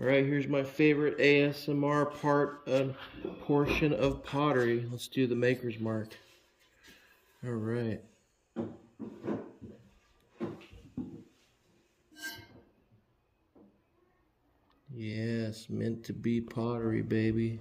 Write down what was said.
All right, here's my favorite ASMR part and portion of pottery. Let's do the maker's mark. All right. Yes, meant to be pottery, baby.